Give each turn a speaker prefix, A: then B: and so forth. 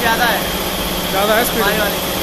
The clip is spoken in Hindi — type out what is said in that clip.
A: ज़्यादा है।
B: ज़्यादा है स्पीड
A: वाली